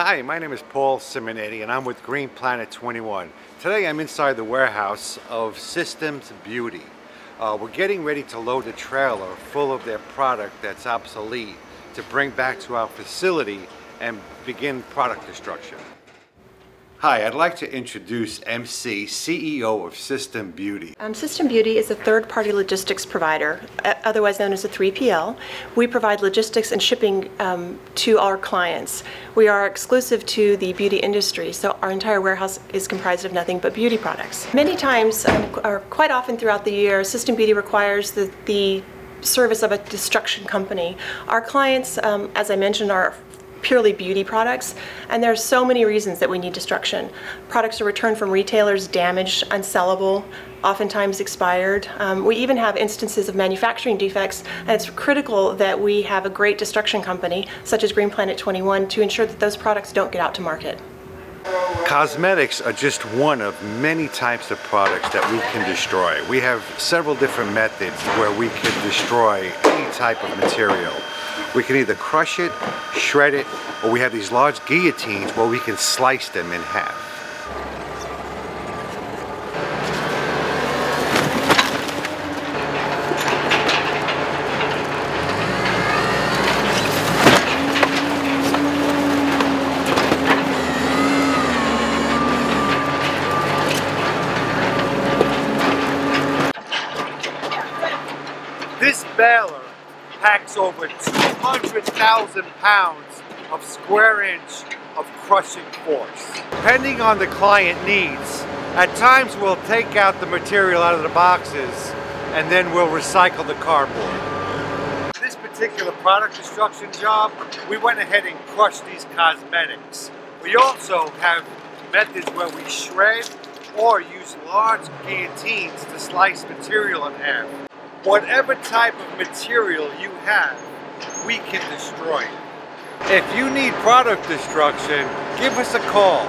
Hi, my name is Paul Simonetti and I'm with Green Planet 21. Today I'm inside the warehouse of Systems Beauty. Uh, we're getting ready to load a trailer full of their product that's obsolete to bring back to our facility and begin product destruction. Hi, I'd like to introduce MC, CEO of System Beauty. Um, System Beauty is a third-party logistics provider, uh, otherwise known as a 3PL. We provide logistics and shipping um, to our clients. We are exclusive to the beauty industry, so our entire warehouse is comprised of nothing but beauty products. Many times, um, or quite often throughout the year, System Beauty requires the, the service of a destruction company. Our clients, um, as I mentioned, are purely beauty products, and there are so many reasons that we need destruction. Products are returned from retailers damaged, unsellable, oftentimes expired. Um, we even have instances of manufacturing defects, and it's critical that we have a great destruction company, such as Green Planet 21, to ensure that those products don't get out to market. Cosmetics are just one of many types of products that we can destroy. We have several different methods where we can destroy any type of material. We can either crush it, shred it, or we have these large guillotines where we can slice them in half. This baler packs over 200,000 pounds of square inch of crushing force. Depending on the client needs, at times we'll take out the material out of the boxes and then we'll recycle the cardboard. This particular product destruction job, we went ahead and crushed these cosmetics. We also have methods where we shred or use large guillotines to slice material in half. Whatever type of material you have, we can destroy it. If you need product destruction, give us a call.